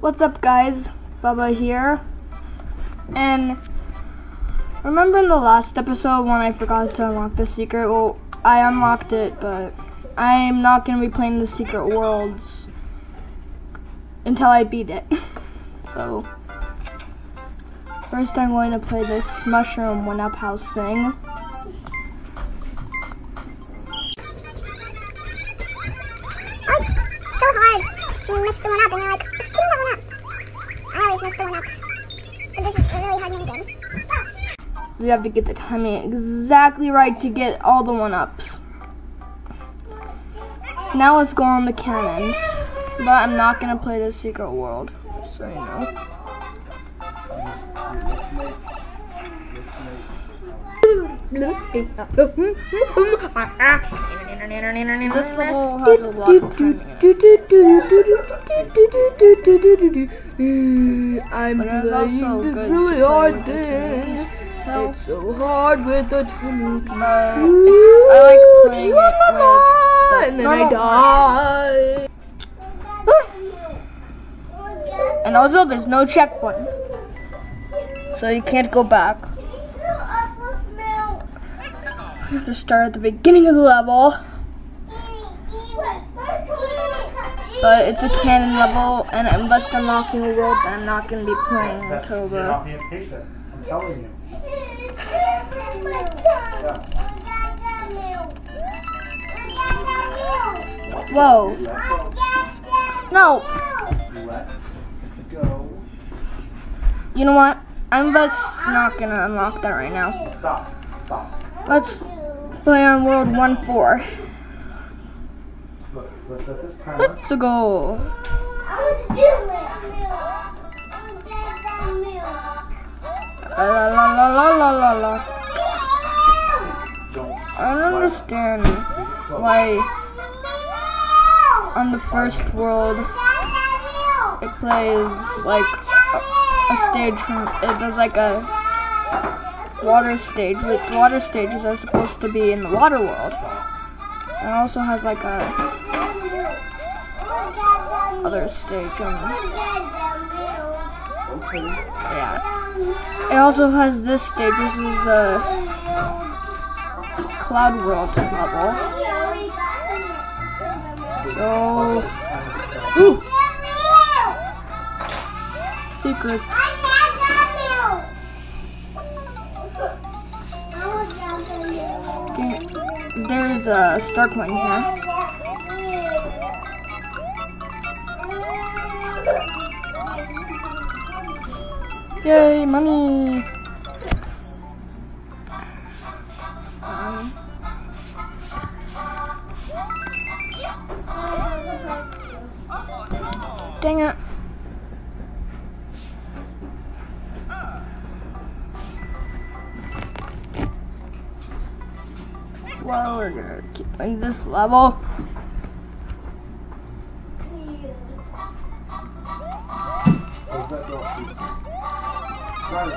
What's up guys? Bubba here. And remember in the last episode when I forgot to unlock the secret? Well, I unlocked it, but I'm not going to be playing the secret worlds until I beat it. So, first I'm going to play this mushroom one up house thing. You have to get the timing exactly right to get all the one ups. Now let's go on the cannon. But I'm not gonna play the secret world, so you know. This level has a lot of timing. I'm playing this really hard thing. So, It's so hard with the timing. but I like playing it with and the then I die. And also, there's no checkpoint, so you can't go back. You have to start at the beginning of the level, but it's a cannon level, and unless unlocking the world, I'm not going to be playing That's, until you're the. not being patient. I'm telling you. Whoa! No, you know what? I'm just not gonna unlock that right now. Let's play on World 1 4. Look, let's. Let's go. La la la la la la la. I don't understand why on the first world it plays like a, a stage from it does like a water stage. Like water stages are supposed to be in the water world. It also has like a other stage and yeah. It also has this stage. This is the cloud world level. So, ooh, secret. There's a star coin here. Yay, money! Dang it. Well, we're gonna keep playing this level. Ruined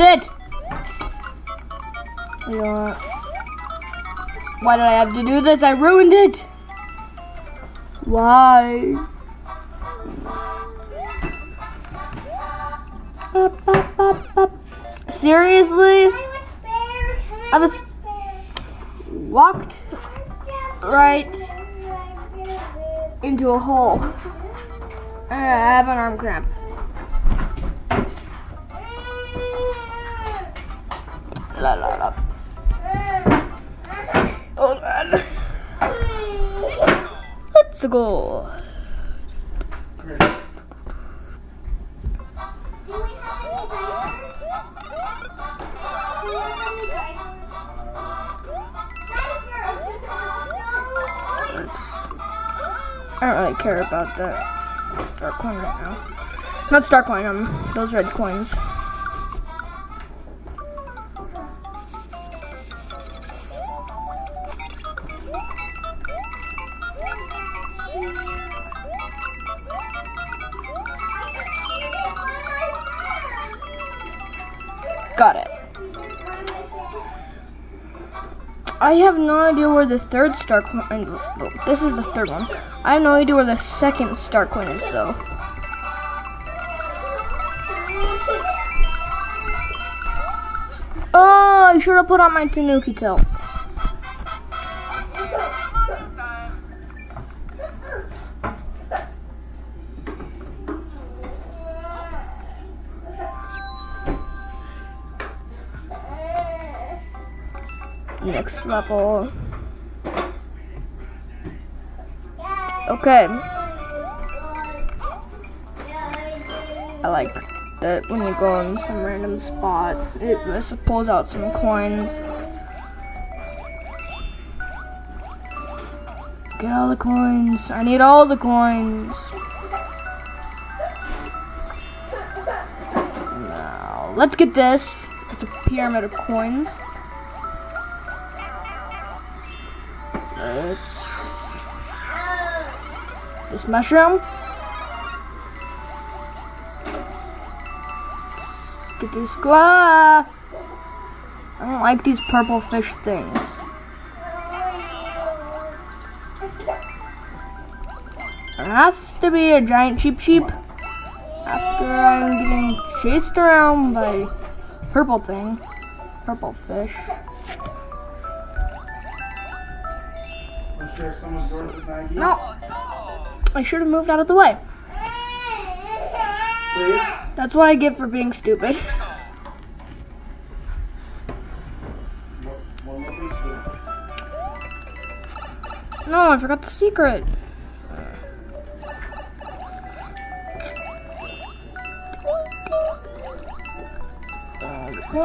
it. What? Why did I have to do this? I ruined it. Why? Up, up, up. Seriously? I was walked right into a hole. I have an arm cramp. La la la. Let's go. I don't really care about that dark one right now. Not star coin, um, those red coins. I have no idea where the third star coin. oh, This is the third one. I have no idea where the second star coin is, though. Oh, I should have put on my Tanuki tail. Next level. Okay. I like that when you go in some random spot, it just pulls out some coins. Get all the coins. I need all the coins. Now, let's get this. It's a pyramid of coins. This mushroom. Get this glass. I don't like these purple fish things. There has to be a giant Cheep Cheep after I'm getting chased around by purple thing. Purple fish. No. I should have moved out of the way. Please. That's what I get for being stupid. One more piece, please. No, I forgot the secret. All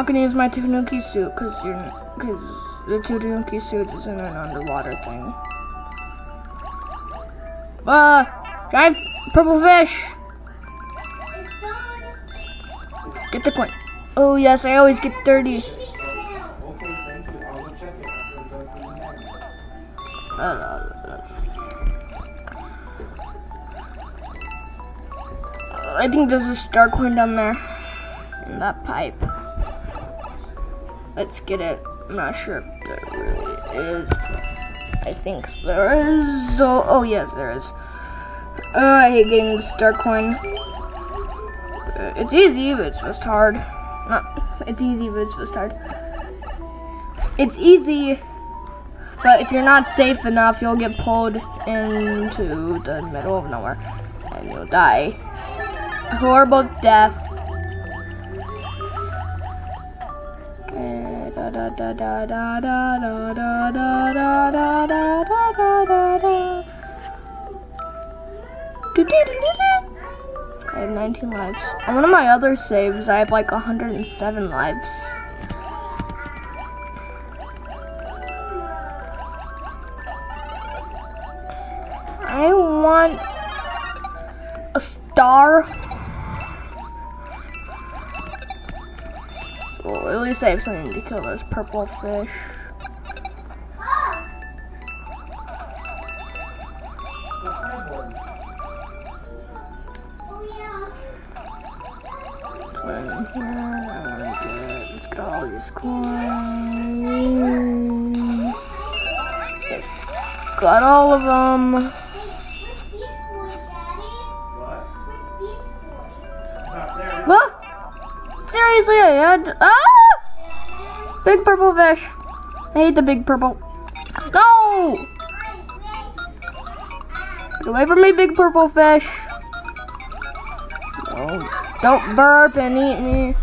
not gonna use my Tanuki suit because you're because the Tanuki suit isn't an underwater thing. Uh, giant purple fish. Get the coin. Oh yes, I always get 30. okay, thank you. I'll check it after the thing I think there's a star coin down there in that pipe. Let's get it. I'm not sure if there really is. I think there is. Oh, oh yes, there is. I hate getting the star coin. It's easy, but it's just hard. Not. It's easy, but it's just hard. It's easy, but if you're not safe enough, you'll get pulled into the middle of nowhere, and you'll die. Horrible death. I have 19 lives. On one of my other saves, I have like 107 lives. least I have something to kill those purple fish. got all of them. What? Seriously, I had. Ah! Big purple fish. I hate the big purple. No! Get away from me, big purple fish. No. Don't burp and eat me.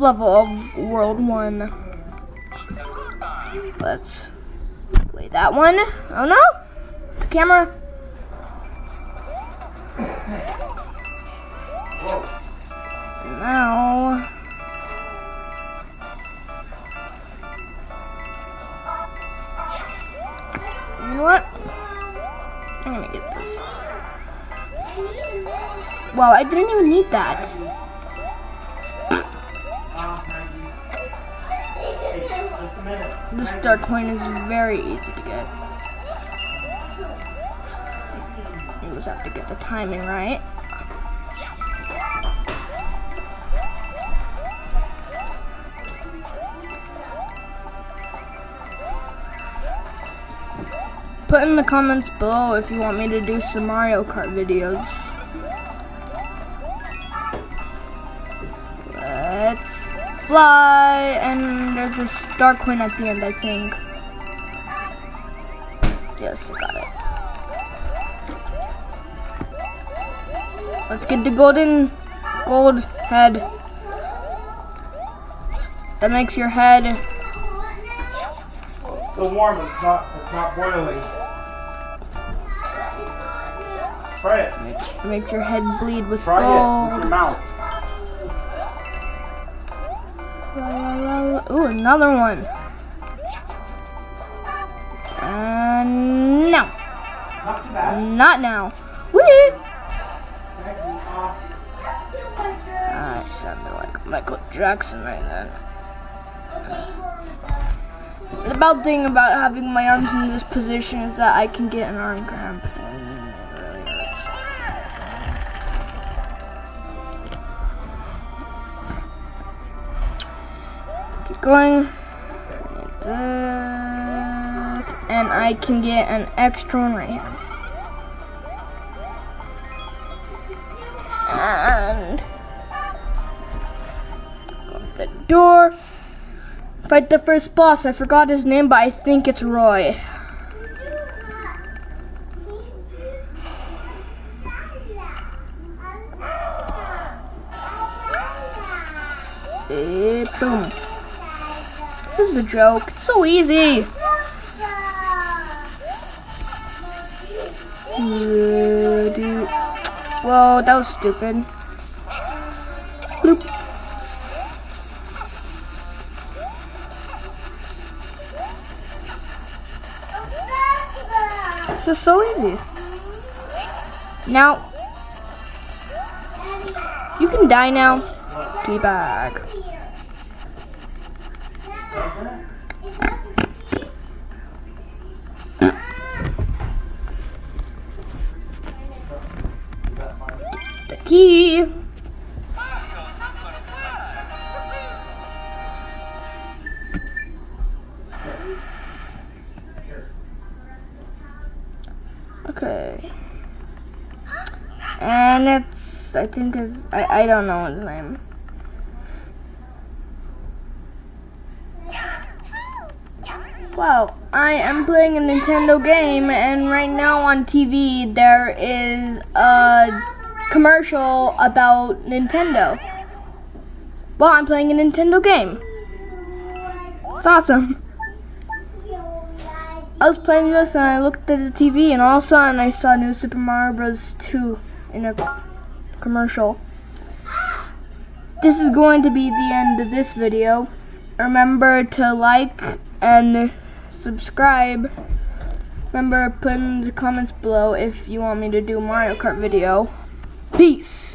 Level of World 1. Let's play that one. Oh no! The camera. Now. You know what? I'm gonna get this. Wow, I didn't even need that. Dark coin is very easy to get. You just have to get the timing right. Put in the comments below if you want me to do some Mario Kart videos. Fly, and there's a star coin at the end, I think. Yes, I got it. Let's get the golden gold head. That makes your head It's Still warm, it's not, it's not boiling. Try it. It makes your head bleed with Try it with your mouth. Ooh, another one. And no, Not too not now. Uh, I sounded like Michael Jackson right then. The bad thing about having my arms in this position is that I can get an arm cramp. Going. This. And I can get an extra one right here. And the door. Fight the first boss. I forgot his name, but I think it's Roy. Eh, boom. This is a joke. It's so easy. Whoa, that was stupid. Bloop. This is so easy. Now, you can die now. Teabag. The key. Okay. And it's, I think is, I, I don't know his name. Well, I am playing a Nintendo game, and right now on TV there is a commercial about Nintendo. Well, I'm playing a Nintendo game. It's awesome. I was playing this and I looked at the TV and all of a sudden I saw New Super Mario Bros. 2 in a commercial. This is going to be the end of this video. Remember to like and subscribe. Remember put in the comments below if you want me to do Mario Kart video. Peace.